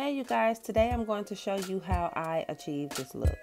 Hey you guys, today I'm going to show you how I achieve this look.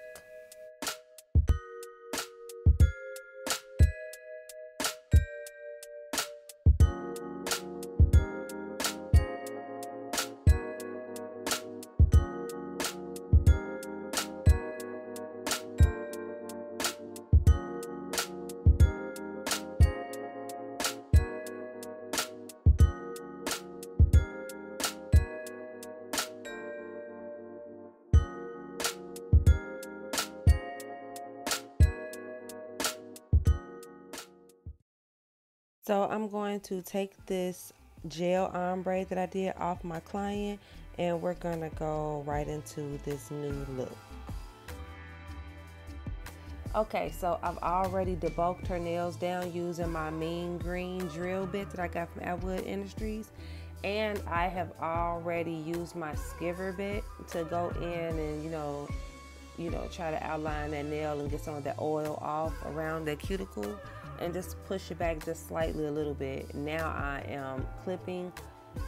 So I'm going to take this gel ombre that I did off my client and we're going to go right into this new look. Okay, so I've already debulked her nails down using my mean green drill bit that I got from Atwood Industries. And I have already used my skiver bit to go in and, you know, you know, try to outline that nail and get some of that oil off around that cuticle and just push it back just slightly a little bit. Now I am clipping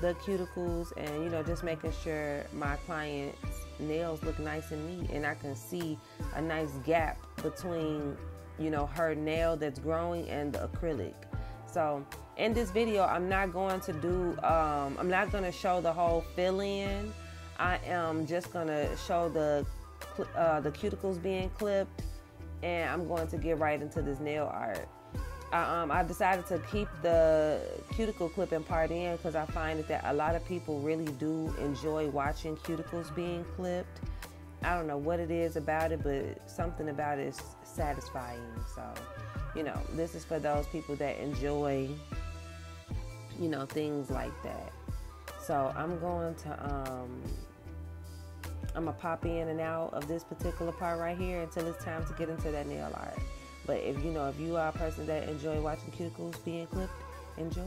the cuticles and you know just making sure my client's nails look nice and neat and I can see a nice gap between you know her nail that's growing and the acrylic. So in this video I'm not going to do um, I'm not going to show the whole fill in. I am just going to show the uh, the cuticles being clipped and I'm going to get right into this nail art. I, um, I decided to keep the cuticle clipping part in because I find that a lot of people really do enjoy watching cuticles being clipped. I don't know what it is about it, but something about it is satisfying. So, you know, this is for those people that enjoy, you know, things like that. So I'm going to, um, I'm gonna pop in and out of this particular part right here until it's time to get into that nail art. But if you know, if you are a person that enjoy watching cuticles being clipped, enjoy.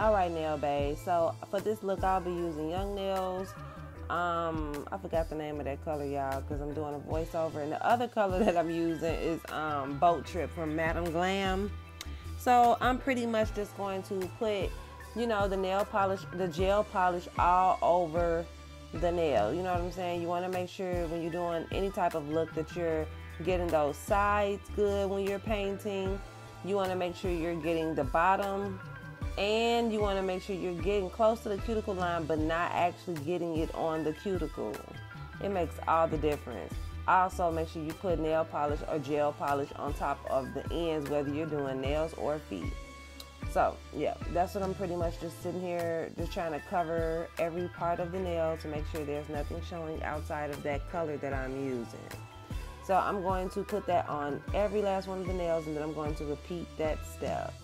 All right, nail bay. So for this look, I'll be using Young Nails. Um, I forgot the name of that color, y'all, because I'm doing a voiceover. And the other color that I'm using is um, Boat Trip from Madam Glam. So I'm pretty much just going to put, you know, the nail polish, the gel polish all over the nail. You know what I'm saying? You want to make sure when you're doing any type of look that you're getting those sides good when you're painting. You want to make sure you're getting the bottom and you want to make sure you're getting close to the cuticle line but not actually getting it on the cuticle. It makes all the difference. Also make sure you put nail polish or gel polish on top of the ends whether you're doing nails or feet. So yeah that's what i'm pretty much just sitting here just trying to cover every part of the nail to make sure there's nothing showing outside of that color that i'm using. So i'm going to put that on every last one of the nails and then i'm going to repeat that step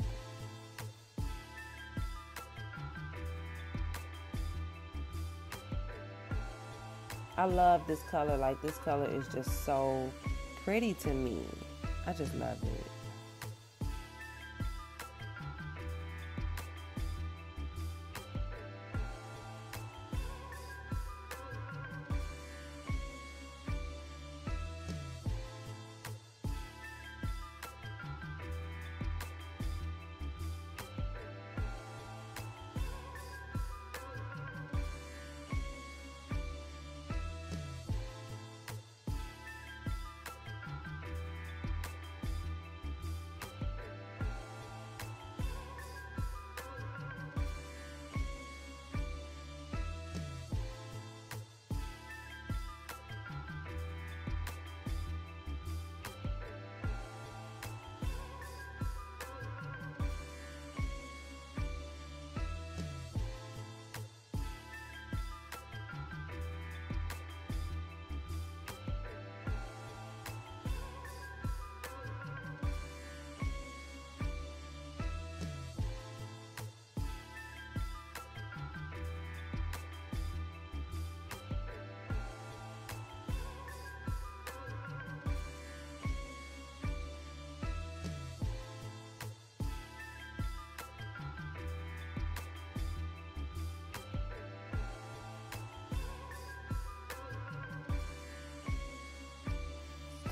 I love this color. Like this color is just so pretty to me. I just love it.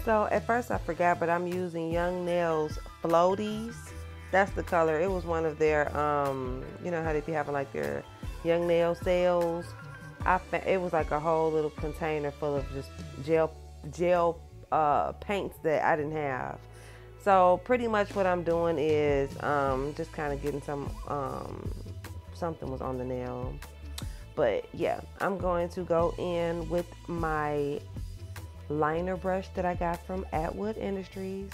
So at first I forgot, but I'm using Young Nails Floaties. That's the color. It was one of their, um, you know how they be having like their Young Nail sales. I it was like a whole little container full of just gel gel uh, paints that I didn't have. So pretty much what I'm doing is um, just kind of getting some um, something was on the nail. But yeah, I'm going to go in with my liner brush that I got from Atwood Industries.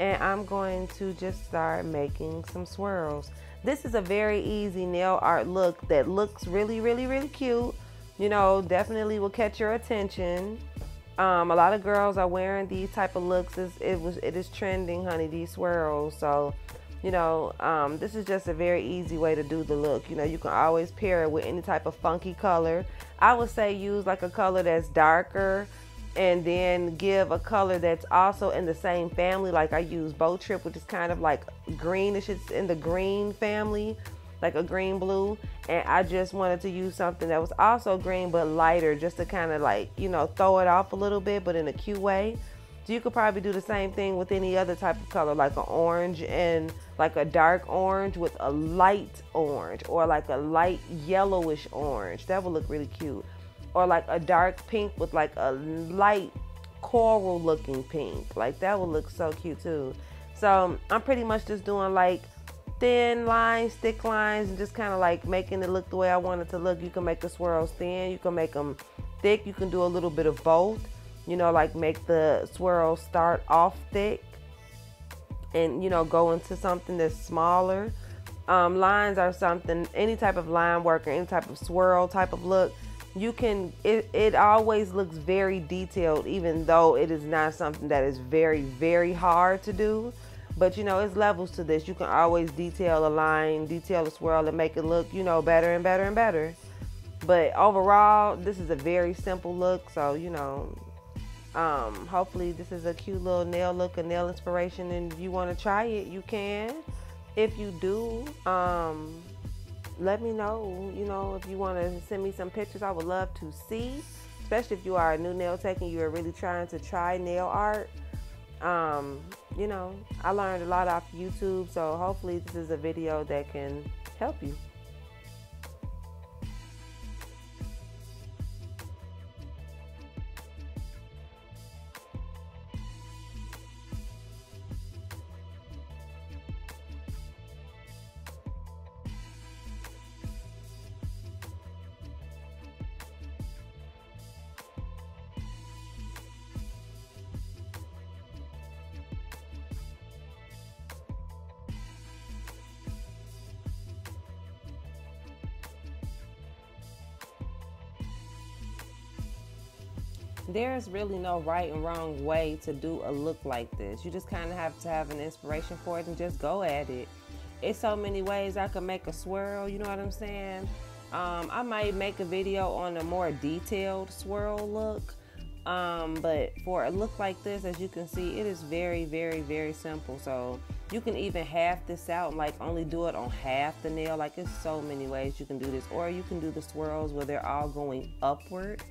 And I'm going to just start making some swirls. This is a very easy nail art look that looks really, really, really cute. You know, definitely will catch your attention. Um, a lot of girls are wearing these type of looks. It's, it was, it is trending, honey. These swirls. So, you know, um, this is just a very easy way to do the look. You know, you can always pair it with any type of funky color. I would say use like a color that's darker and then give a color that's also in the same family. Like I use Boat Trip, which is kind of like greenish. It's in the green family, like a green blue. And I just wanted to use something that was also green but lighter, just to kind of like you know throw it off a little bit, but in a cute way. So you could probably do the same thing with any other type of color, like an orange and like a dark orange with a light orange, or like a light yellowish orange. That would look really cute or like a dark pink with like a light coral looking pink. Like that would look so cute too. So I'm pretty much just doing like thin lines, thick lines, and just kind of like making it look the way I want it to look. You can make the swirls thin, you can make them thick, you can do a little bit of both. You know, like make the swirls start off thick and, you know, go into something that's smaller. Um, lines are something, any type of line work or any type of swirl type of look you can it, it always looks very detailed even though it is not something that is very very hard to do. But you know it's levels to this. You can always detail a line detail a swirl and make it look you know better and better and better. But overall this is a very simple look. So you know um, hopefully this is a cute little nail look a nail inspiration. And if you want to try it you can. If you do um, let me know, you know, if you want to send me some pictures. I would love to see, especially if you are a new nail tech and you are really trying to try nail art. Um, you know, I learned a lot off YouTube, so hopefully this is a video that can help you. There's really no right and wrong way to do a look like this. You just kind of have to have an inspiration for it and just go at it. It's so many ways I can make a swirl, you know what I'm saying? Um, I might make a video on a more detailed swirl look. Um, but for a look like this, as you can see, it is very, very, very simple. So you can even half this out and like only do it on half the nail. Like it's so many ways you can do this. Or you can do the swirls where they're all going upward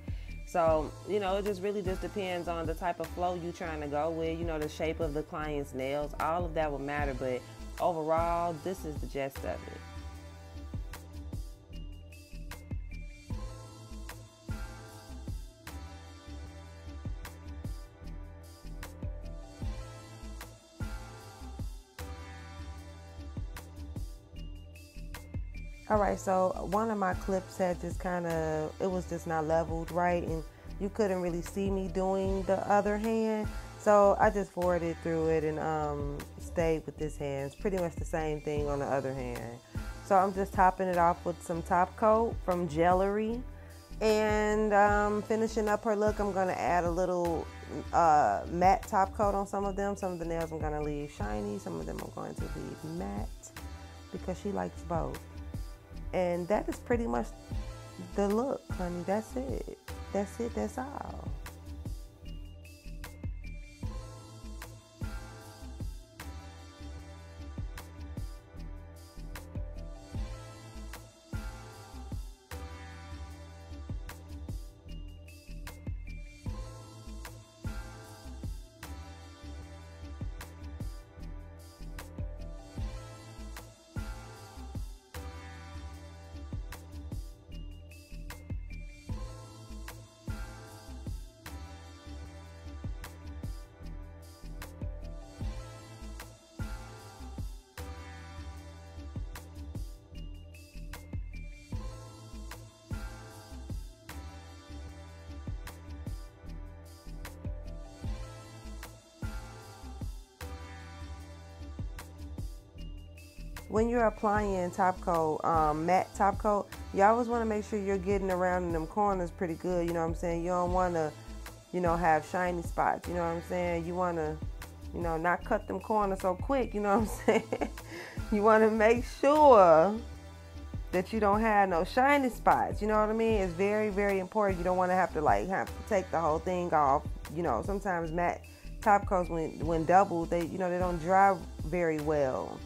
so, you know, it just really just depends on the type of flow you're trying to go with, you know, the shape of the client's nails. All of that will matter, but overall, this is the gist of it. All right, so one of my clips had just kind of, it was just not leveled right, and you couldn't really see me doing the other hand. So I just forwarded through it and um, stayed with this hand. It's pretty much the same thing on the other hand. So I'm just topping it off with some top coat from Jellery. And um, finishing up her look, I'm going to add a little uh, matte top coat on some of them. Some of the nails I'm going to leave shiny. Some of them I'm going to leave matte because she likes both. And that is pretty much the look, honey. That's it. That's it. That's all. When you're applying top coat, um, matte top coat, you always want to make sure you're getting around in them corners pretty good. You know what I'm saying? You don't want to, you know, have shiny spots. You know what I'm saying? You want to, you know, not cut them corners so quick. You know what I'm saying? you want to make sure that you don't have no shiny spots. You know what I mean? It's very, very important. You don't want to have to like have to take the whole thing off. You know, sometimes matte top coats when when doubled, they you know they don't dry very well.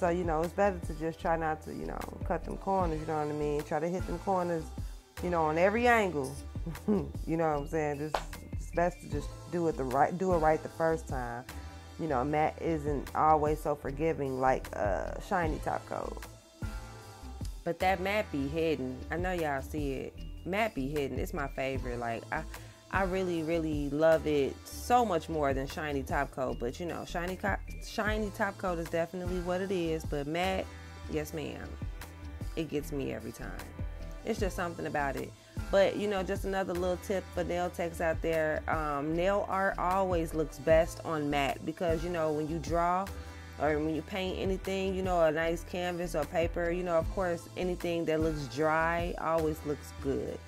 So, you know, it's better to just try not to, you know, cut them corners, you know what I mean? Try to hit them corners, you know, on every angle. you know what I'm saying? Just it's best to just do it the right do it right the first time. You know, matte isn't always so forgiving like a shiny top coat. But that matte be hidden. I know y'all see it. Matte be hidden. It's my favorite. Like I I really, really love it so much more than shiny top coat. But you know, shiny shiny top coat is definitely what it is. But matte, yes, ma'am, it gets me every time. It's just something about it. But you know, just another little tip for nail techs out there: um, nail art always looks best on matte because you know when you draw or when you paint anything, you know, a nice canvas or paper, you know, of course, anything that looks dry always looks good.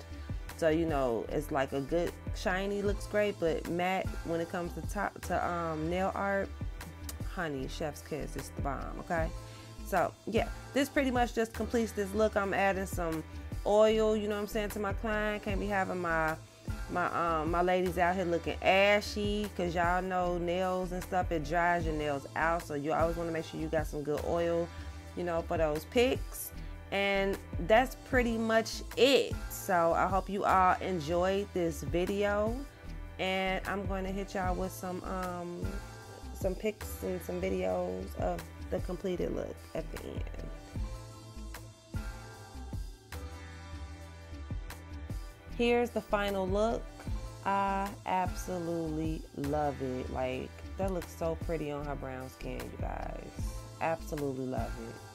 So you know, it's like a good shiny looks great, but matte when it comes to top to um, nail art, honey, chef's kiss, it's the bomb. Okay, so yeah, this pretty much just completes this look. I'm adding some oil, you know what I'm saying, to my client. Can't be having my my um my ladies out here looking ashy because y'all know nails and stuff it dries your nails out so you always want to make sure you got some good oil you know for those picks and that's pretty much it. So I hope you all enjoyed this video. And I'm going to hit y'all with some um, some pics and some videos of the completed look at the end. Here's the final look. I absolutely love it. Like, that looks so pretty on her brown skin, you guys. Absolutely love it.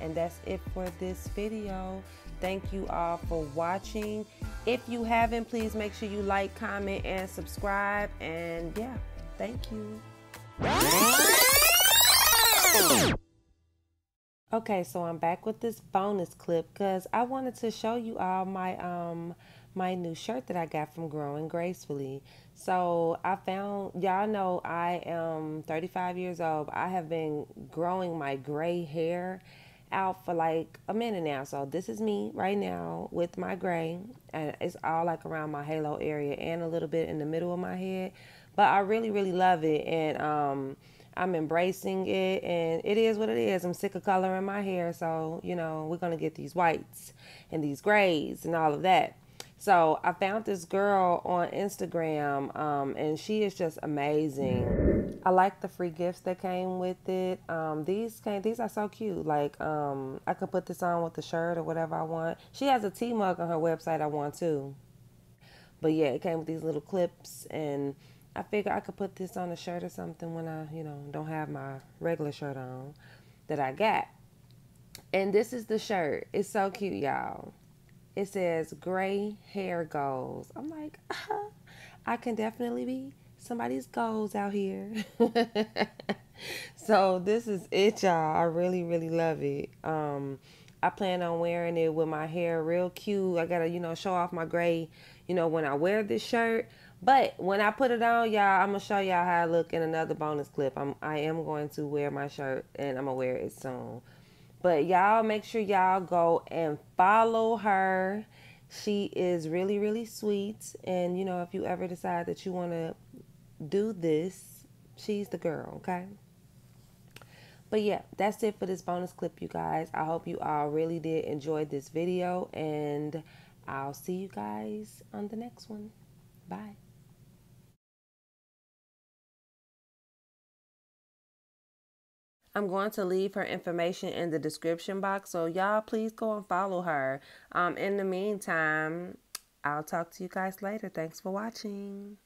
And that's it for this video. Thank you all for watching. If you haven't, please make sure you like, comment, and subscribe. And yeah, thank you. Okay, so I'm back with this bonus clip because I wanted to show you all my um my new shirt that I got from Growing Greysfully. So I found y'all know I am 35 years old. I have been growing my gray hair out for like a minute now. So this is me right now with my gray, and it's all like around my halo area and a little bit in the middle of my head. But I really, really love it, and um, I'm embracing it, and it is what it is. I'm sick of coloring my hair, so you know we're gonna get these whites and these grays and all of that. So I found this girl on Instagram, um, and she is just amazing. I like the free gifts that came with it. Um, these came, these are so cute. Like um, I could put this on with the shirt or whatever I want. She has a tea mug on her website. I want too. But yeah, it came with these little clips, and I figure I could put this on a shirt or something when I, you know, don't have my regular shirt on that I got. And this is the shirt. It's so cute, y'all it says gray hair goals. I'm like, uh-huh. I can definitely be somebody's goals out here. so this is it, y'all. I really, really love it. Um, I plan on wearing it with my hair real cute. I gotta, you know, show off my gray, you know, when I wear this shirt. But when I put it on, y'all, I'm gonna show y'all how I look in another bonus clip. I'm I am going to wear my shirt and I'm gonna wear it soon. But y'all make sure y'all go and follow her. She is really, really sweet. And, you know, if you ever decide that you want to do this, she's the girl, okay? But yeah, that's it for this bonus clip, you guys. I hope you all really did enjoy this video. And I'll see you guys on the next one. Bye. I'm going to leave her information in the description box. So y'all please go and follow her. Um, in the meantime, I'll talk to you guys later. Thanks for watching.